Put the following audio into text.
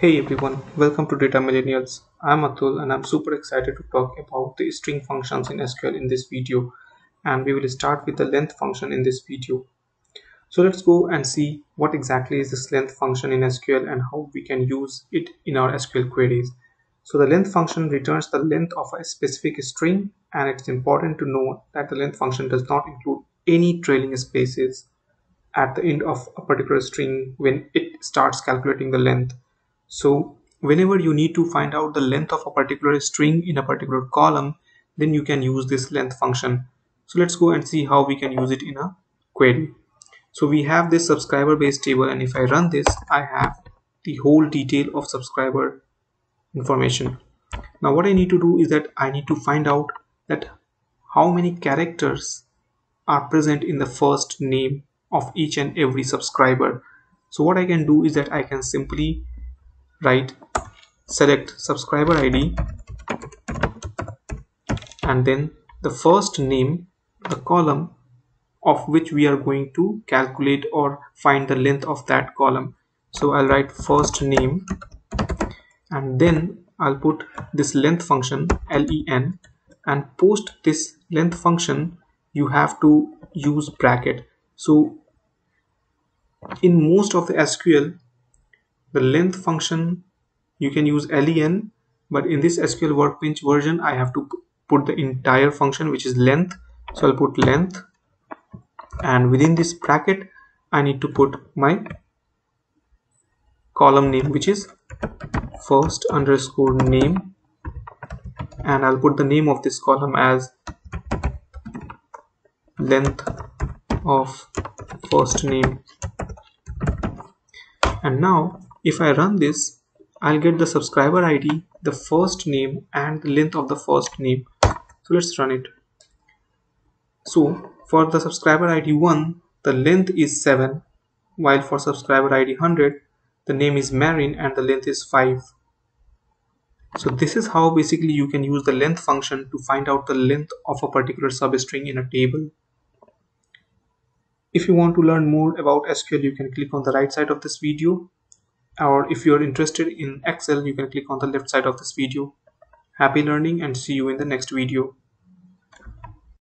Hey everyone, welcome to Data Millennials. I'm Atul and I'm super excited to talk about the string functions in SQL in this video and we will start with the length function in this video. So let's go and see what exactly is this length function in SQL and how we can use it in our SQL queries. So the length function returns the length of a specific string and it's important to know that the length function does not include any trailing spaces at the end of a particular string when it starts calculating the length so whenever you need to find out the length of a particular string in a particular column, then you can use this length function. So let's go and see how we can use it in a query. So we have this subscriber base table and if I run this, I have the whole detail of subscriber information. Now what I need to do is that I need to find out that how many characters are present in the first name of each and every subscriber. So what I can do is that I can simply write select subscriber ID and then the first name the column of which we are going to calculate or find the length of that column. So I'll write first name and then I'll put this length function len and post this length function you have to use bracket. So in most of the SQL the length function you can use len but in this sql workbench version i have to put the entire function which is length. So i'll put length and within this bracket i need to put my column name which is first underscore name and i'll put the name of this column as length of first name. And now if I run this, I'll get the subscriber ID, the first name and the length of the first name. So let's run it. So for the subscriber ID 1, the length is 7, while for subscriber ID 100, the name is Marin and the length is 5. So this is how basically you can use the length function to find out the length of a particular substring in a table. If you want to learn more about SQL, you can click on the right side of this video or if you're interested in Excel you can click on the left side of this video. Happy learning and see you in the next video.